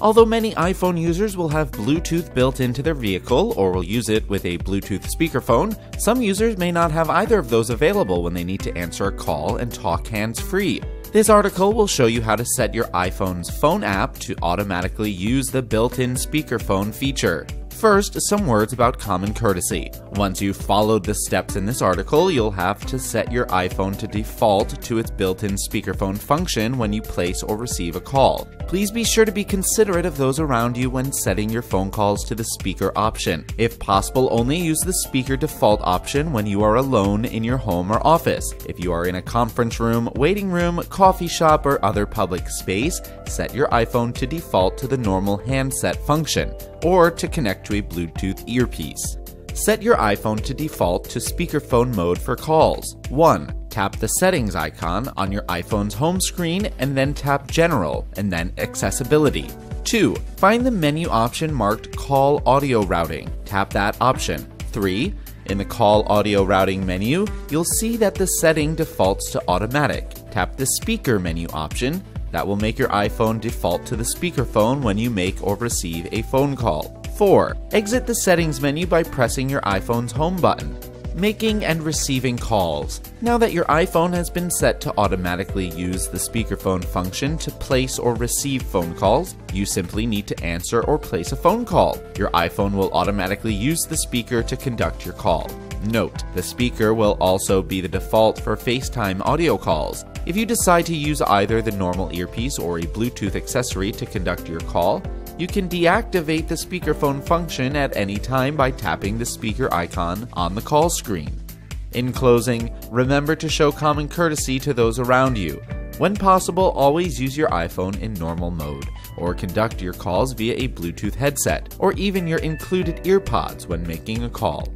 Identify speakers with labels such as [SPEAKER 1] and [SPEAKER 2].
[SPEAKER 1] Although many iPhone users will have Bluetooth built into their vehicle or will use it with a Bluetooth speakerphone, some users may not have either of those available when they need to answer a call and talk hands free. This article will show you how to set your iPhone's phone app to automatically use the built in speakerphone feature. First, some words about common courtesy. Once you've followed the steps in this article, you'll have to set your iPhone to default to its built-in speakerphone function when you place or receive a call. Please be sure to be considerate of those around you when setting your phone calls to the speaker option. If possible, only use the speaker default option when you are alone in your home or office. If you are in a conference room, waiting room, coffee shop, or other public space, set your iPhone to default to the normal handset function, or to connect to a Bluetooth earpiece. Set your iPhone to default to speakerphone mode for calls. 1. Tap the settings icon on your iPhone's home screen and then tap General and then Accessibility. 2. Find the menu option marked Call Audio Routing. Tap that option. 3. In the Call Audio Routing menu, you'll see that the setting defaults to automatic. Tap the Speaker menu option. That will make your iPhone default to the speakerphone when you make or receive a phone call. 4. Exit the settings menu by pressing your iPhone's home button. Making and receiving calls. Now that your iPhone has been set to automatically use the speakerphone function to place or receive phone calls, you simply need to answer or place a phone call. Your iPhone will automatically use the speaker to conduct your call. Note, the speaker will also be the default for FaceTime audio calls. If you decide to use either the normal earpiece or a Bluetooth accessory to conduct your call, you can deactivate the speakerphone function at any time by tapping the speaker icon on the call screen. In closing, remember to show common courtesy to those around you. When possible, always use your iPhone in normal mode, or conduct your calls via a Bluetooth headset, or even your included earpods when making a call.